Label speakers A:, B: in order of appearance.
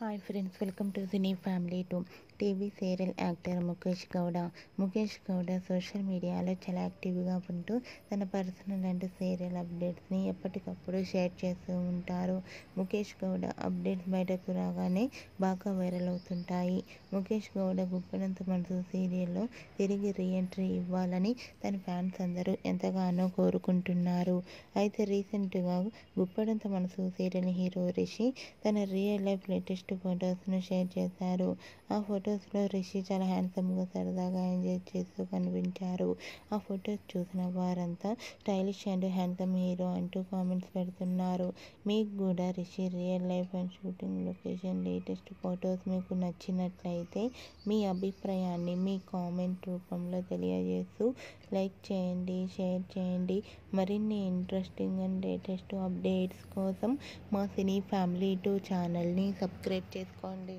A: Hi friends welcome to cine family two TV serial actor Mukesh Gowda. Mukesh Gowda social మీడియాలో చాలా యాక్టివ్గా ఉంటూ తన పర్సనల్ అండ్ సీరియల్ అప్డేట్స్ని ఎప్పటికప్పుడు షేర్ చేస్తూ ఉంటారు. ముఖేష్ గౌడ అప్డేట్స్ బయటకు రాగానే బాగా వైరల్ అవుతుంటాయి. ముఖేష్ గౌడ గుప్పనంత మనసు సీరియల్లో తిరిగి రీఎంట్రీ ఇవ్వాలని తన ఫ్యాన్స్ అందరూ ఎంతగానో కోరుకుంటున్నారు. అయితే రీసెంట్గా గుప్పడంత మనసు సీరియల్ హీరో రిషి తన రియల్ లైఫ్ లేటెస్ట్ ఫొటోస్ను షేర్ చేశారు. ఆ ఫొటోస్లో రిషి చాలా హ్యాండ్సమ్గా సరదాగా ఎంజాయ్ చేస్తూ కనిపించారు. ఆ ఫొటోస్ చూసిన వారంతా స్టైలిష్ అండ్ హ్యాండ్సమ్ హీరో అంటూ కామెంట్స్ పెడుతున్నారు. మీకు కూడా Rishi real life and shooting location latest photos మీకు నచ్చినట్లయితే మీ అభిప్రాయాన్ని మీ కామెంట్ రూపంలో తెలియజేస్తూ లైక్ చేయండి షేర్ చేయండి. మరిన్ని ఇంట్రెస్టింగ్ అండ్ లేటెస్ట్ అప్డేట్స్ కోసం మా సినీ ఫ్యామిలీ టూ ఛానల్ని సబ్స్క్రైబ్ చేసుకోండి